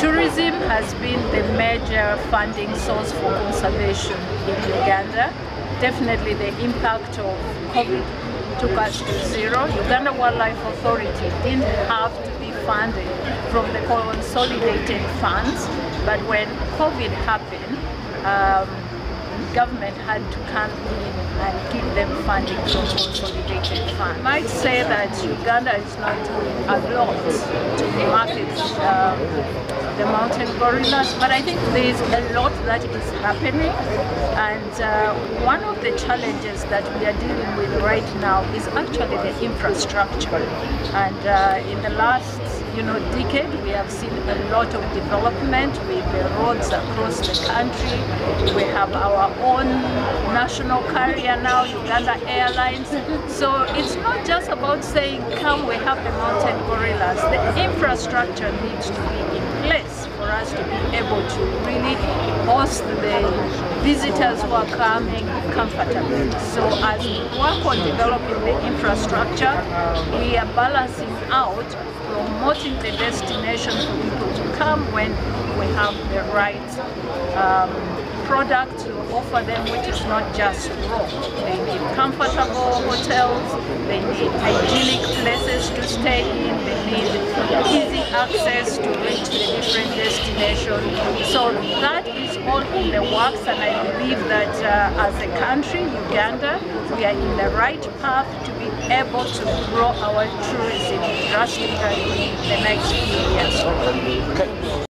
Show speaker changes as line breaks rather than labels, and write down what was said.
Tourism has been the major funding source for conservation in Uganda. Definitely the impact of COVID took us to zero. Uganda Wildlife Authority didn't have to be funded from the consolidated funds, but when COVID happened, um, government had to come in and give them funding from consolidated funds. I might say that Uganda is not a lot to market um, the mountain gorillas, but I think there is a lot that is happening. And uh, one of the challenges that we are dealing with right now is actually the infrastructure. And uh, in the last you know, decade, we have seen a lot of development with the roads across the country. We have our own national carrier now, Uganda Airlines. So it's not just about saying, come, we have the mountain gorillas. The infrastructure needs to be in place for us to be able to really host the visitors who are coming comfortably. So as we work on developing the infrastructure, we are balancing out promoting the destination for people to come when we have the right um, product to offer them which is not just raw. They need comfortable hotels, they need hygienic places to stay in, they need easy access to destinations. So that is all in the works and I believe that uh, as a country, Uganda, we are in the right path to be able to grow our tourism drastically in the next few years.